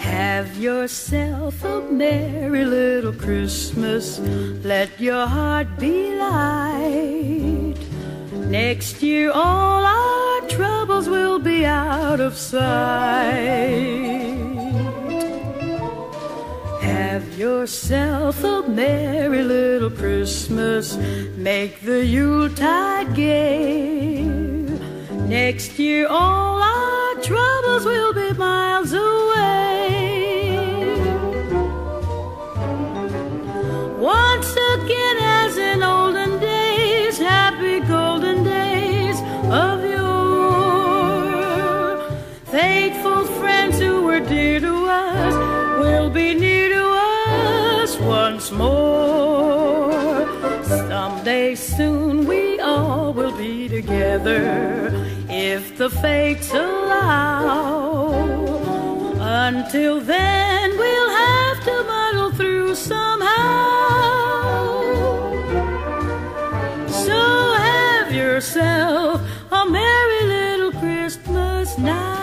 Have yourself a merry little Christmas. Let your heart be light. Next year, all our troubles will be out of sight. Yourself a merry little Christmas. Make the Yuletide gay. Next year, all our troubles will be miles away. someday soon we all will be together if the fates allow. Until then, we'll have to muddle through somehow. So have yourself a merry little Christmas now.